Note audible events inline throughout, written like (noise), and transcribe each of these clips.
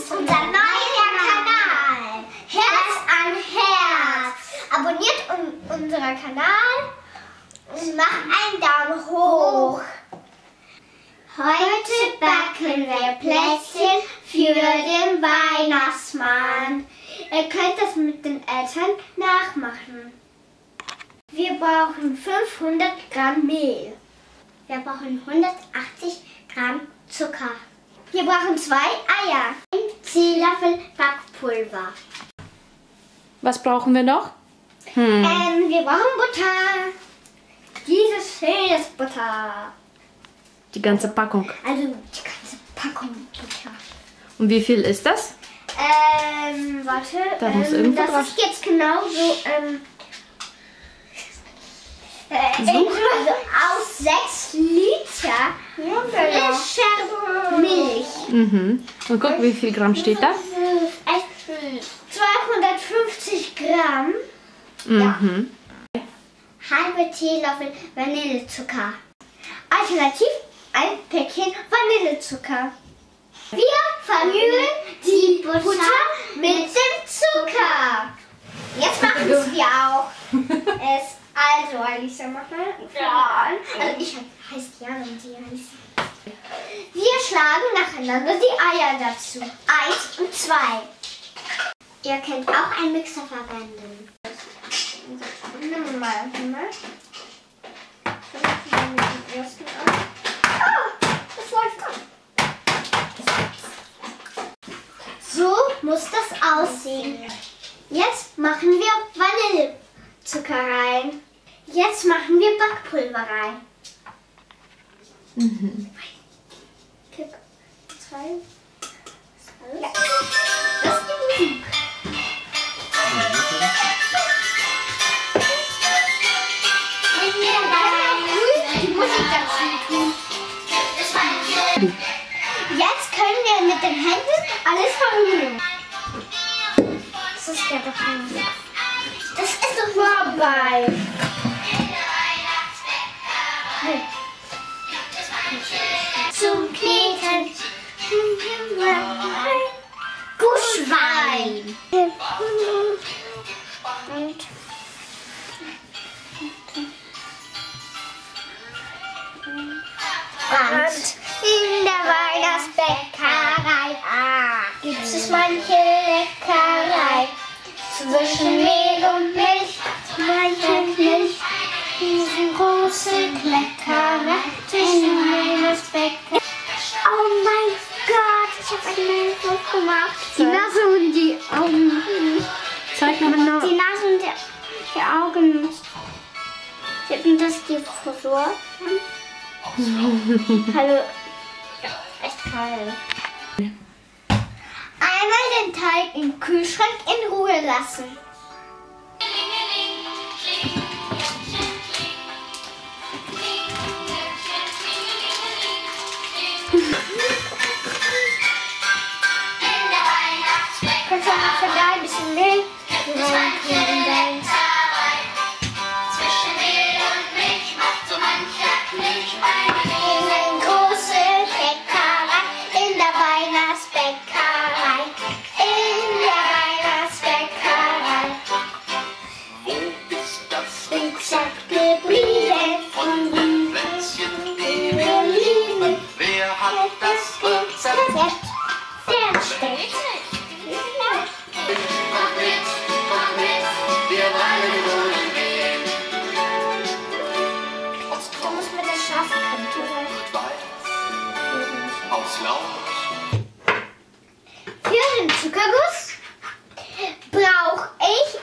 ist unser neuer Kanal. Herz an Herz. Abonniert un unseren Kanal und macht einen Daumen hoch. Heute backen wir Plätzchen für den Weihnachtsmann. Ihr könnt das mit den Eltern nachmachen. Wir brauchen 500 Gramm Mehl. Wir brauchen 180 Gramm Zucker. Wir brauchen zwei Eier. Ein Teelöffel Backpulver. Was brauchen wir noch? Hm. Ähm, wir brauchen Butter. Dieses schönes Butter. Die ganze Packung. Also die ganze Packung Butter. Und wie viel ist das? Ähm, warte. Da ähm, muss irgendwo das drauf- ist jetzt genau so, ähm, äh, also (laughs) aus 6 Liter frischer Milch. Mhm. Und guck, wie viel Gramm steht da? Äh, 250 Gramm, Mhm. halbe Teelöffel Vanillezucker. Alternativ ein Päckchen Vanillezucker. Wir vermühlen die Butter mit dem Zucker. Jetzt machen wir es auch. es, also, Alisa, mach mal. Ja. Also, ich heiße Jan und die heißt. Wir schlagen nacheinander die Eier dazu. Eins und zwei. Ihr könnt auch einen Mixer verwenden. Nimm mal, nimm mal. Wir mit dem ersten an. Ah, das läuft ab. So muss das aussehen. Jetzt machen wir Vanillezucker rein. Jetzt machen wir Backpulver rein. Kipp. Zwei. Ja. Das ist die Musik. Die Musik dazu tun. Jetzt können wir mit den Händen alles verrühren. Das ist ja doch. Das ist doch vorbei. Und Und in der Weihnachtsbäckerei gibt es manche Leckerei. Zwischen Mehl und Milch, manche Milch, diese große Leckerei ich habe eine Foto gemacht. Die Nase und die Augen. Zeig nochmal. Die Nase und die, die Augen. Tippen das die Frisur? (laughs) Hallo. Ja, echt geil. Einmal den Teig im Kühlschrank in Ruhe lassen. Den Plätzchen, die wir wir lieben? Wer hat das? Rezept, der steckt. Laus, Für den Zuckerguss brauche ich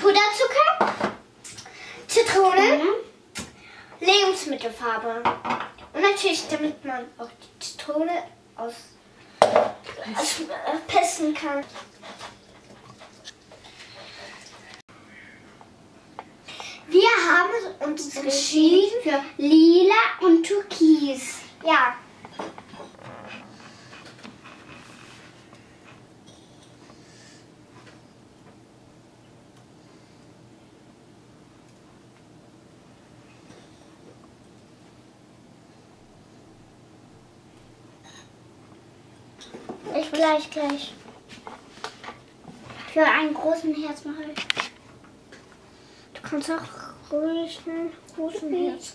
Puderzucker, Zitrone, Lebensmittelfarbe. Und natürlich, damit man auch die Zitrone aus, aus äh, pissen kann. Wir haben uns entschieden für lila und türkis. Ja. Ich Gleich, gleich. Für einen großen Herz mache ich. Du kannst auch ruhig einen großen Herz.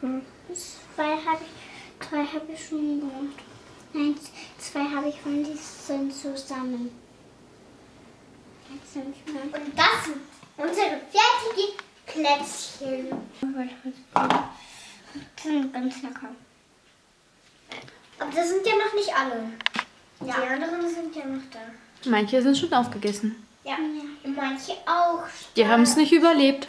Hm. Zwei habe ich, drei habe ich schon gemacht. Nein, zwei habe ich, weil die sind zusammen. Und das sind unsere fertigen Plätzchen. Die sind ganz lecker. Aber das sind ja noch nicht alle. Die anderen sind ja noch da. Manche sind schon aufgegessen. Ja. Manche auch. Die haben es nicht überlebt.